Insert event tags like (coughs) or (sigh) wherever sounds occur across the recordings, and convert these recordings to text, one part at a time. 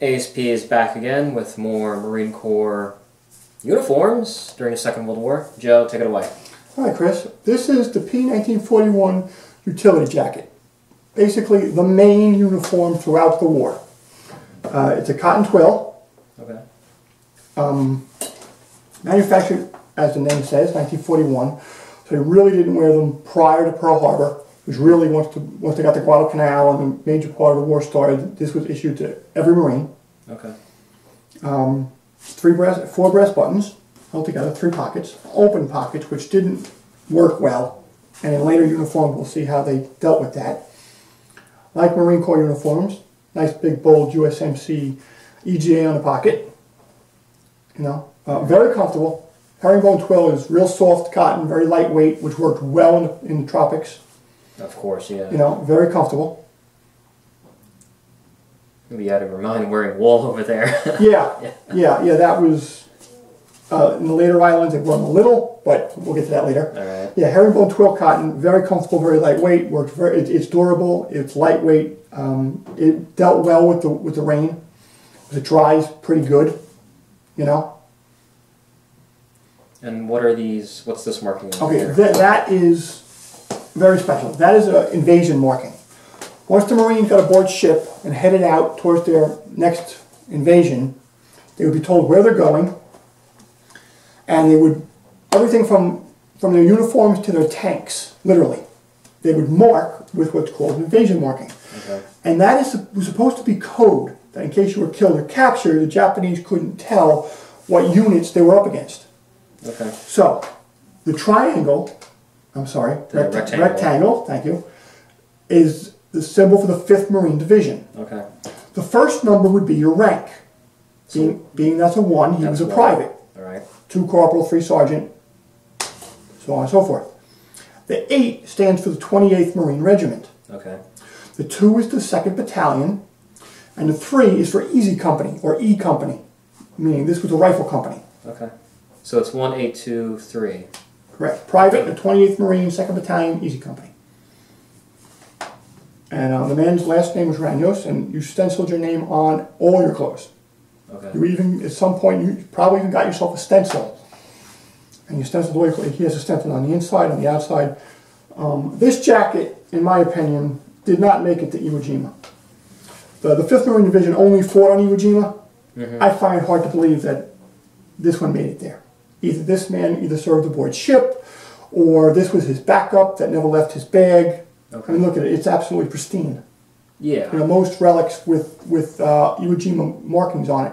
ASP is back again with more Marine Corps uniforms during the Second World War. Joe, take it away. Hi, Chris. This is the P1941 utility jacket. Basically, the main uniform throughout the war. Uh, it's a cotton twill, Okay. um, manufactured, as the name says, 1941. So they really didn't wear them prior to Pearl Harbor. Was really once, the, once they got the Guadalcanal and the major part of the war started, this was issued to every Marine. Okay. Um, three brass, four brass buttons held together, three pockets, open pockets, which didn't work well. And in later uniforms, we'll see how they dealt with that. Like Marine Corps uniforms, nice big bold USMC EGA on the pocket. You know, uh, very comfortable. Herringbone twill is real soft cotton, very lightweight, which worked well in the, in the tropics. Of course, yeah. You know, very comfortable. Maybe you had to remind wearing wool over there. (laughs) Yeah, yeah, yeah. That was uh, in the later islands. It wore a little, but we'll get to that later. All right. Yeah, herringbone twill cotton, very comfortable, very lightweight. Works very. It, it's durable. It's lightweight. Um, it dealt well with the with the rain. It dries pretty good. You know. And what are these? What's this marking? Okay, that, that is very special. That is an invasion marking. Once the Marines got aboard ship and headed out towards their next invasion, they would be told where they're going, and they would everything from from their uniforms to their tanks, literally, they would mark with what's called invasion marking, Okay. and that is was supposed to be code that in case you were killed or captured, the Japanese couldn't tell what units they were up against. Okay. So, the triangle, I'm sorry, The recta- rectangle. rectangle, thank you, is the symbol for the 5th Marine Division. Okay. The first number would be your rank. Being, being that's a 1, he was a private. All right. 2 corporal, 3 sergeant, so on and so forth. The 8 stands for the 28th Marine Regiment. Okay. The 2 is the 2nd Battalion, and the 3 is for Easy Company, or E Company, meaning this was a rifle company. Okay. So it's one eight two three. Correct. Private, the 28th Marine, 2nd Battalion, Easy Company. And uh, the man's last name was Ranios, and you stenciled your name on all your clothes. Okay. You even, at some point, you probably even got yourself a stencil. And you stenciled all your clothes. He has a stencil on the inside, on the outside. Um, this jacket, in my opinion, did not make it to Iwo Jima. The, the 5th Marine Division only fought on Iwo Jima. I find it hard to believe that this one made it there. Either this man either served aboard ship, or this was his backup that never left his bag. Okay. I mean, look at it; it's absolutely pristine. Yeah. You know, most relics with with uh, Iwo Jima markings on it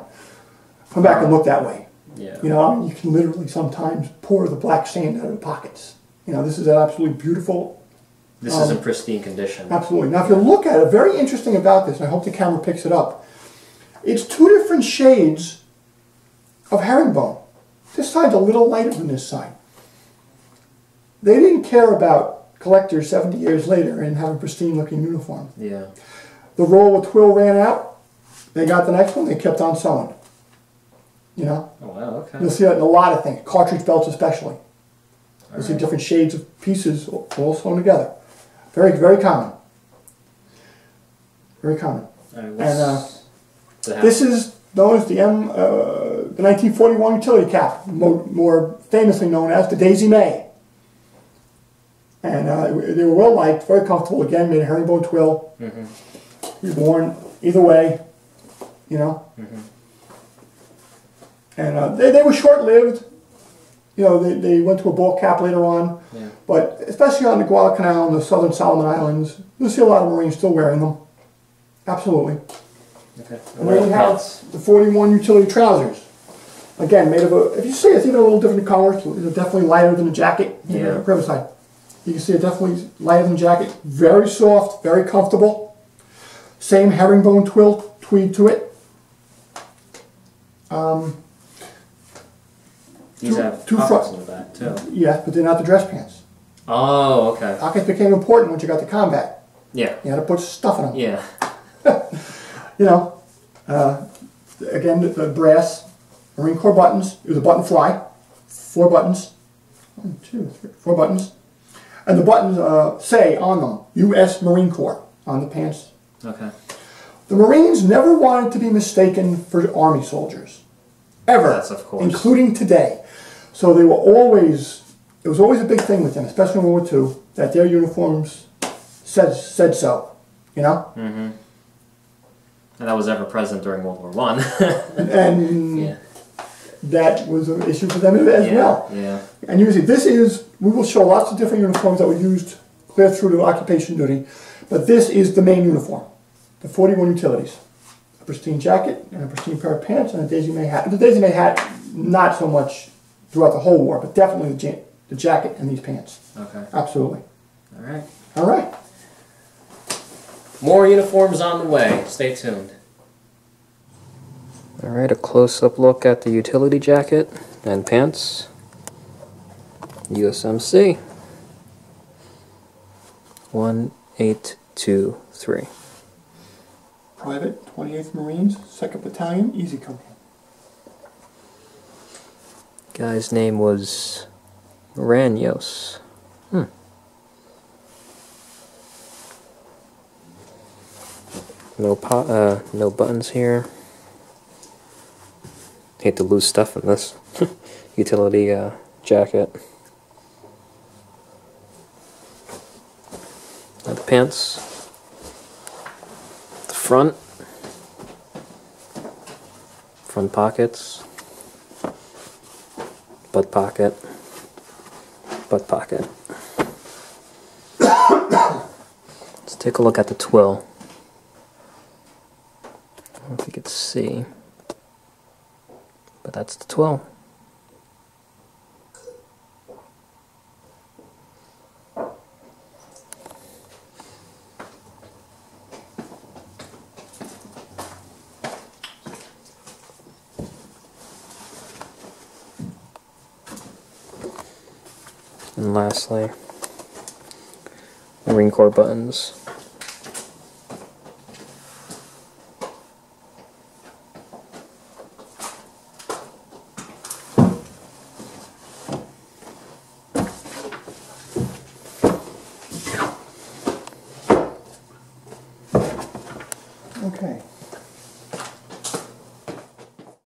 come back and look that way. Yeah. You know, you can literally sometimes pour the black sand out of the pockets. You know, this is an absolutely beautiful. This um, is in pristine condition. Absolutely. Now, if you look at it, very interesting about this, and I hope the camera picks it up. It's two different shades of herringbone. This side's a little lighter than this side. They didn't care about collectors 70 years later and having pristine looking uniform. Yeah. The roll of twill ran out. They got the next one. They kept on sewing. You know, Oh wow. Okay. you'll see that in a lot of things, cartridge belts especially. You'll see different shades of pieces all sewn together. Very, very common. Very common. All right, and, uh, This is known as the M, uh, the 1941 utility cap, mo- more famously known as the Daisy May. And uh, they were well liked, very comfortable. Again, made a herringbone twill. Mhm. You're worn either way, you know. And uh, they, they were short lived. You know, they, they went to a ball cap later on. Yeah. But especially on the Guadalcanal and the southern Solomon Islands, you'll see a lot of Marines still wearing them. Absolutely. Okay. And then we have the 41 utility trousers. Again, made of a, if you see it's even a little different color, it's definitely lighter than the jacket. Yeah. Grab a side. You can see it definitely lighter than the jacket. Very soft, very comfortable. Same herringbone twill tweed to it. These two- have two pockets front- in the back too. Yes, but they're not the dress pants. Oh, okay. Pockets became important once you got to combat. Yeah. You had to put stuff in them. Yeah. (laughs) You know, uh, again, the, the brass Marine Corps buttons. It was a button fly. Four buttons. One, two, three, four buttons. And the buttons uh, say on them, U.S. Marine Corps on the pants. Okay. The Marines never wanted to be mistaken for Army soldiers. Ever. Yes, of course. Including today. So they were always, it was always a big thing with them, especially in World War II, that their uniforms said, said so. You know? Mm-hmm. And that was ever present during World War One. (laughs) And yeah. That was an issue for them as yeah. well. Yeah. And you see, this is, we will show lots of different uniforms that were used clear through to occupation duty, but this is the main uniform, the 41 utilities. A pristine jacket and a pristine pair of pants and a Daisy May hat. The Daisy May hat, not so much throughout the whole war, but definitely the, ja- the jacket and these pants. Okay. Absolutely. All right. All right. More uniforms on the way. Stay tuned. Alright, a close-up look at the utility jacket and pants. USMC. One, eight, two, three. Private 28th Marines, 2nd Battalion, Easy Company. Guy's name was Ranios. Hmm. No po- uh, no buttons here. Hate to lose stuff in this (laughs) utility uh, jacket. Now the pants. The front. Front pockets butt pocket, butt pocket. (coughs) Let's take a look at the twill. I don't can see, but that's the twill. And lastly, Marine Corps buttons.